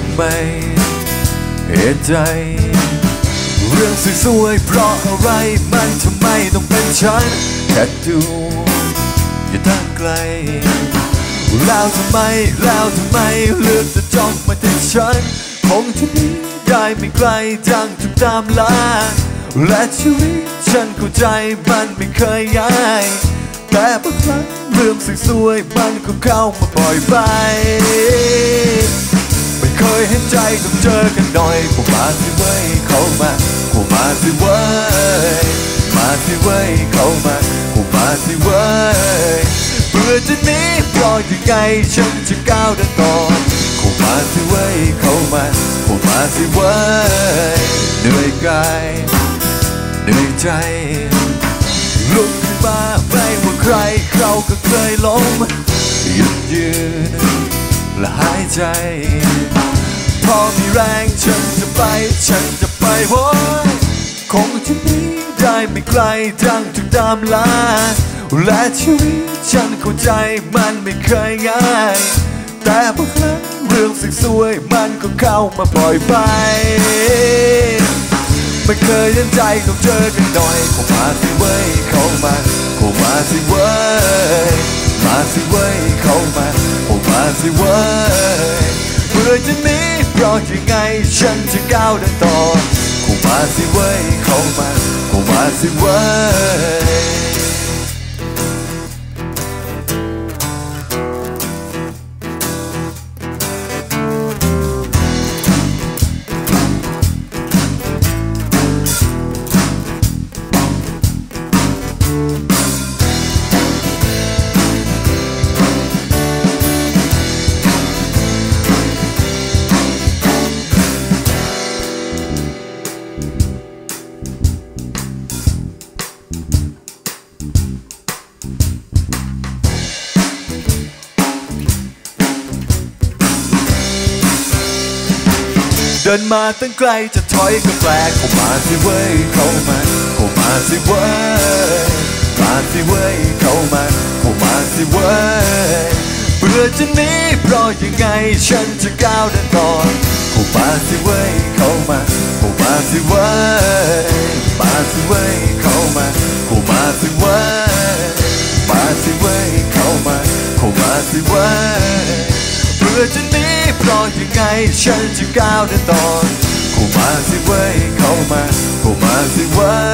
ำไมเหตุใจ เรื่องสวยๆเพราะอะไรมันทำไมต้องเป็นฉันแค่ดูอย่าตั้งไกล แล้วทำไมแล้วทำไมเลือกจะจ้องมาที่ฉันคงที่นี้ได้ไม่ไกลดังถูกตามลาและชีวิตฉันเข้าใจมันไม่เคยง่ายแต่บางครั้งเรื่องสวยๆมันก็เข้ามาปล่อยไป ยเห็นใจต้องเจอกันหน่อยเข้ามาสิเว้ยเข้ามาเข้ามาสิเว้ยมาสิเว้ยเข้ามาเข้ามาสิเว้ยเบื่อจะหนีเพราะยังไงฉันจะก้าวเดินต่อเข้ามาสิเว้ยเข้ามาเข้ามาสิเว้ยเหนื่อยกายเหนื่อยใจลุกขึ้นมาไม่ว่าใครเขาก็เคยล้มยืนยืนและหายใจ พอมีแรงฉันจะไป ฉันจะไปโว้ยคงจะหนี้ได้ไม่ไกลดังถูกตามลาและชีวิตฉันเข้าใจมันไม่เคยง่าย แต่บางครั้งเรื่องสิ่งสวยมันก็เข้ามาปล่อยไปไม่เคยเล่นใจต้องเจอกันหน่อยเข้ามาสิเว้ยเข้ามาเข้ามาสิเว้ยมาสิเว้ยเข้ามาเข้ามาสิเว้ย ยังไงฉันจะก้าวเดินต่อเข้ามาสิเว้ยเข้ามาเข้ามาสิเว้ย ดินมาตั้งไกลจะถอยก็แปลกเข้ามาสิเว้ยเข้ามาเข้ามาสิเว้ยมาสิเว้ยเข้ามาเข้ามาสิเว้ยเบื่อจะหนีเพราะยังไงฉันจะก้าวเดินต่อเข้ามาสิเว้ยเข้ามาเข้ามาสิเว้ยมาสิเว้ยเข้ามาเข้ามาสิเว้ยมาสิเว้ยเข้ามาเข้ามาสิเว้ยเพื่อจะหนี ราะยังไงฉันจะก้าวเดินต่อเข้ามาสิเว้ยเข้ามาเข้ามาสิเว้ย